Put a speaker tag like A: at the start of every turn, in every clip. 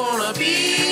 A: gonna be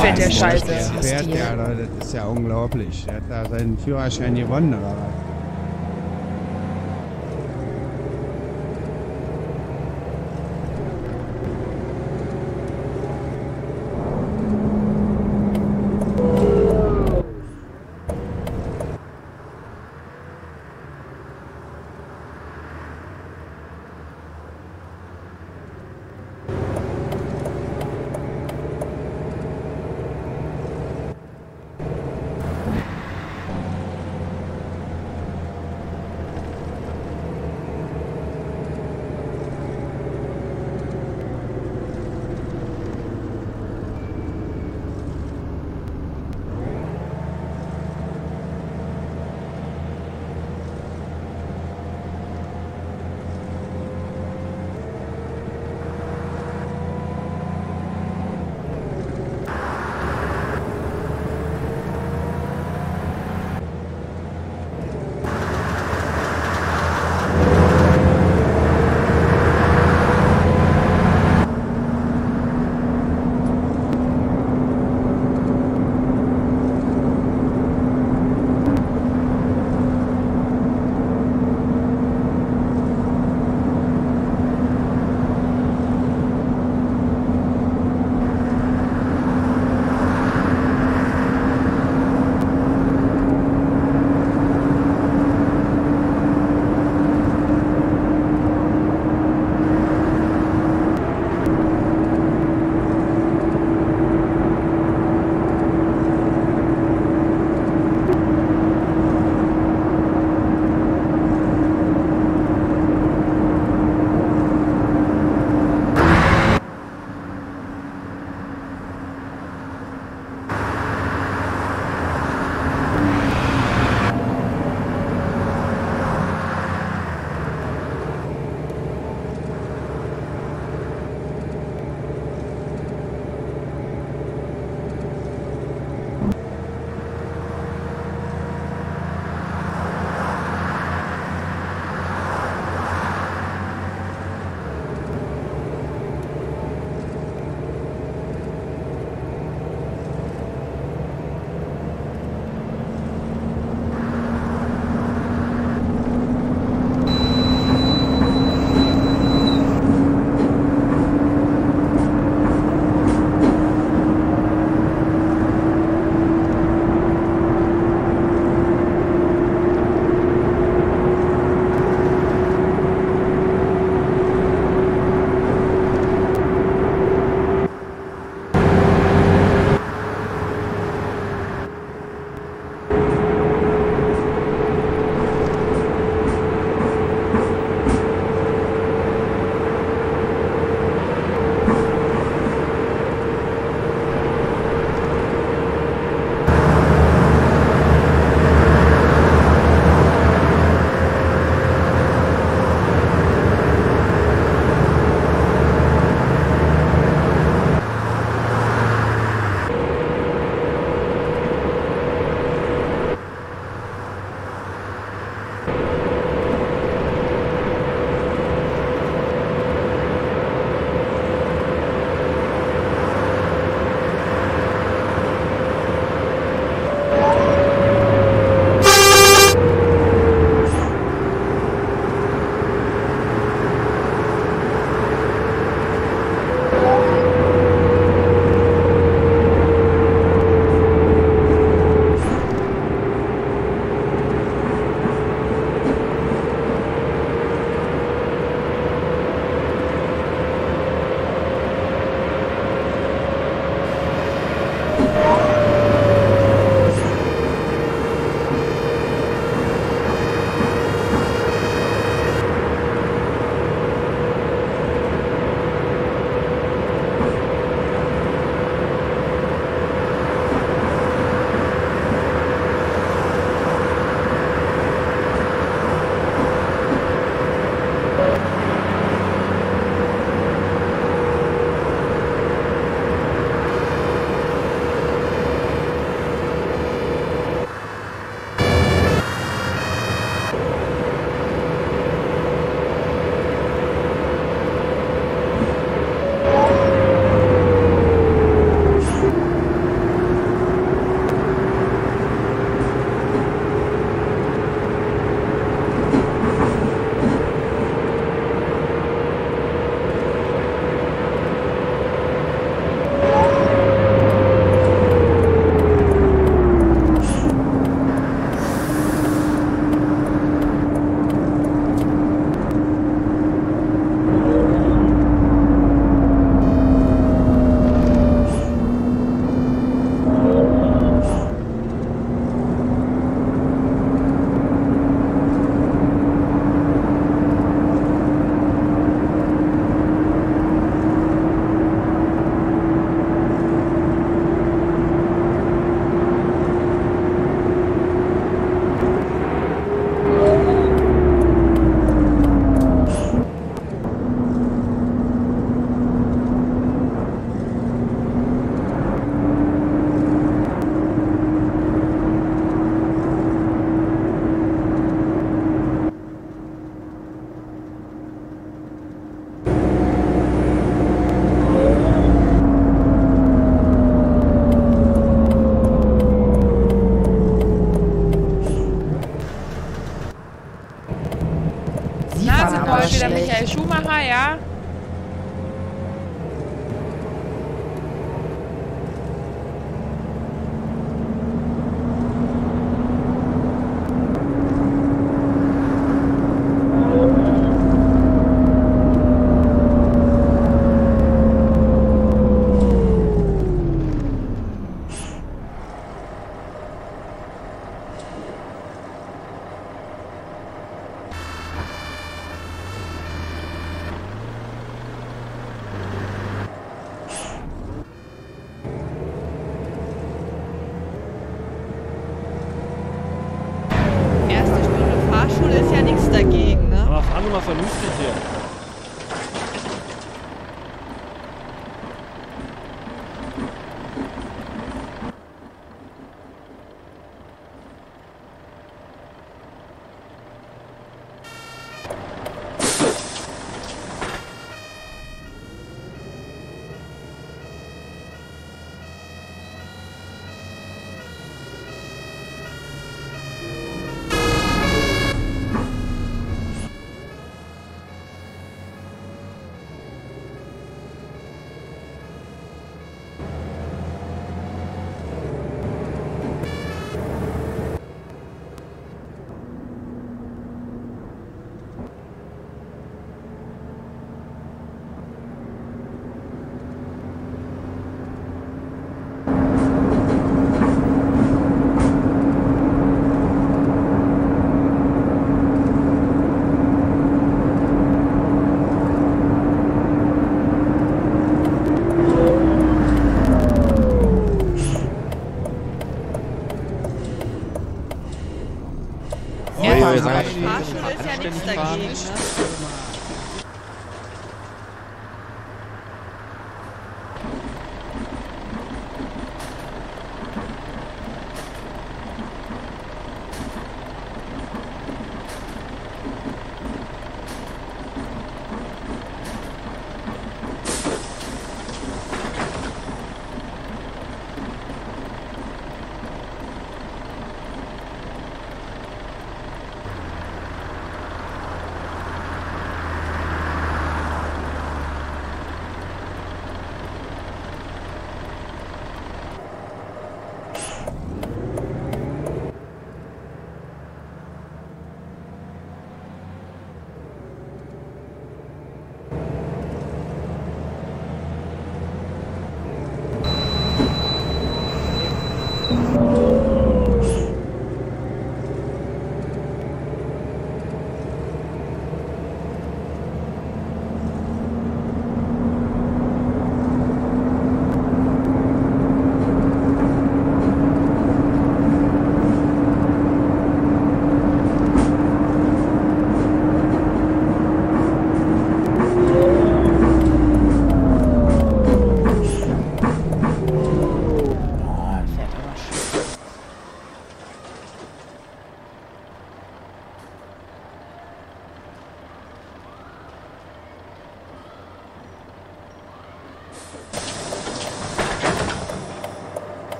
B: Fährt der Scheiße.
C: Das ist ja unglaublich. Der hat da seinen Führerschein gewonnen, oder was?
B: Nasengold
D: heute der Michael Schumacher, ja. 谢。Fahrschule ist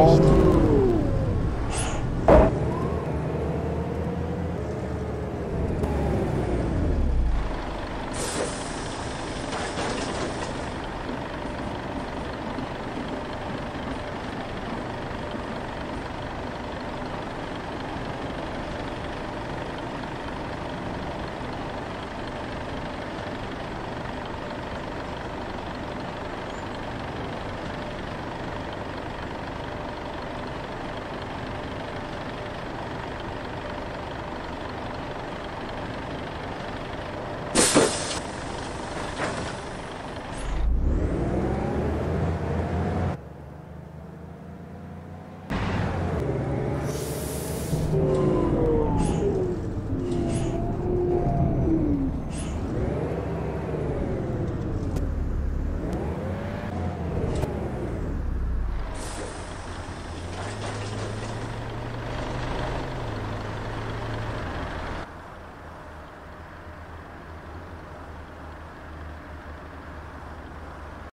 E: home.